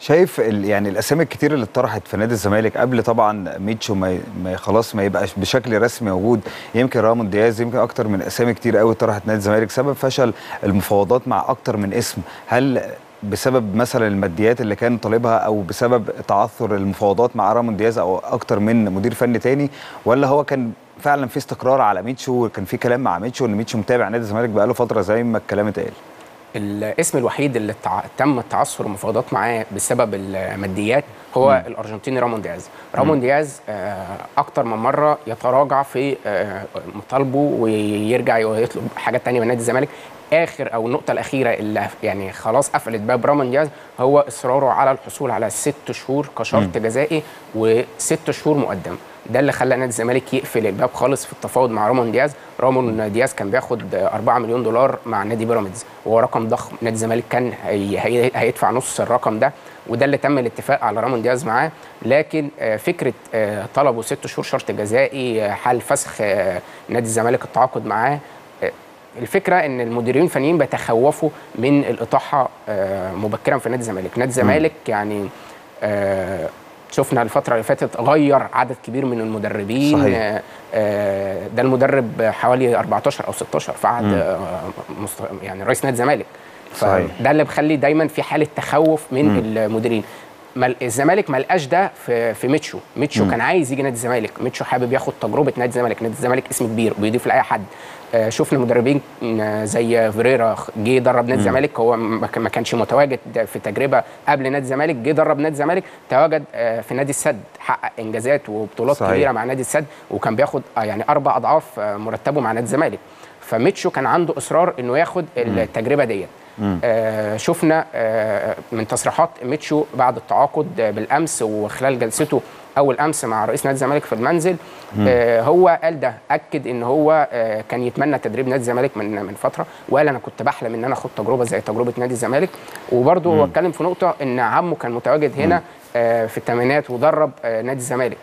شايف يعني الأسامي الكتير اللي اتطرحت في نادي الزمالك قبل طبعا ميتشو ما خلاص ما يبقاش بشكل رسمي موجود. يمكن رامون دياز يمكن أكتر من أسامي كتير قوي اتطرحت نادي الزمالك سبب فشل المفاوضات مع أكتر من اسم. هل بسبب مثلا الماديات اللي كان طالبها أو بسبب تعثر المفاوضات مع رامون دياز أو أكتر من مدير فني تاني؟ ولا هو كان فعلا في استقرار على ميتشو وكان في كلام مع ميتشو إن ميتشو متابع نادي الزمالك بقاله فترة زي ما الكلام اتقال؟ الاسم الوحيد اللي. تم التعثر المفاوضات معاه بسبب الماديات هو م. الأرجنتيني رامون دياز رامون دياز آه، أكتر من مرة يتراجع في آه، مطالبه ويرجع يطلب حاجات تانية من نادي الزمالك آخر أو النقطة الأخيرة اللي يعني خلاص قفلت باب رامون دياز هو إصراره على الحصول على ست شهور كشرط جزائي وست شهور مقدم. ده اللي خلى نادي الزمالك يقفل الباب خالص في التفاوض مع رامون دياز. رامون دياز كان بياخد 4 مليون دولار مع نادي بيراميدز. وهو رقم ضخم. نادي الزمالك كان هي هي هيدفع نص الرقم ده وده اللي تم الاتفاق على رامون دياز معاه. لكن آه، فكرة آه، طلبه ست شهور شرط جزائي آه، حال فسخ نادي الزمالك التعاقد معاه الفكرة إن المديرين الفنيين بيتخوفوا من الإطاحة آه، مبكرا في نادي الزمالك. نادي الزمالك يعني آه، شفنا الفترة اللي فاتت غير عدد كبير من المدربين صحيح. آه، ده المدرب حوالي 14 أو 16 في عهد يعني رئيس نادي الزمالك. صحيح. فده اللي بيخلي دايما في حالة تخوف من المديرين. ما- الزمالك ما لقاش ده في في ميتشو. ميتشو كان عايز يجي نادي الزمالك. ميتشو حابب ياخد تجربة نادي الزمالك. نادي الزمالك اسم كبير وبيضيف لأي حد. آه، شفنا مدربين آه، زي فيريرا جه يدرب نادي الزمالك. هو ما كان- ما كانش متواجد في تجربة قبل نادي الزمالك. جه درب نادي الزمالك. تواجد آه، في نادي السد. حقق إنجازات وبطولات صحيح. كبيرة مع نادي السد. وكان بياخد آه، يعني أربع أضعاف مرتبه مع نادي الزمالك. فميتشو كان عنده إصرار إنه ياخد التجربة ديت. آه شفنا آه من تصريحات ميتشو بعد التعاقد بالأمس وخلال جلسته أول أمس مع رئيس نادي الزمالك في المنزل آه هو قال ده أكد إن هو آه كان يتمنى تدريب نادي الزمالك من من فترة وقال أنا كنت بحلم إن أنا أخد تجربة زي تجربة نادي الزمالك. وبرده هو اتكلم في نقطة إن عمه كان متواجد هنا آه في الثمانينات ودرب آه نادي الزمالك.